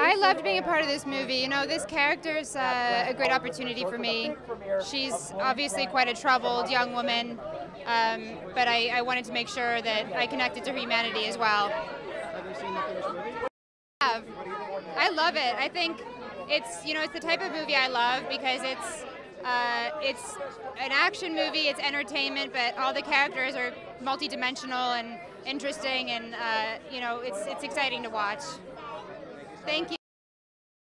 I loved being a part of this movie. You know, this character's uh, a great opportunity for me. She's obviously quite a troubled young woman, um, but I, I wanted to make sure that I connected to her humanity as well. Have you seen the movie? I love it. I think it's you know it's the type of movie I love because it's uh, it's an action movie, it's entertainment, but all the characters are multidimensional and interesting, and uh, you know it's it's exciting to watch. Thank you.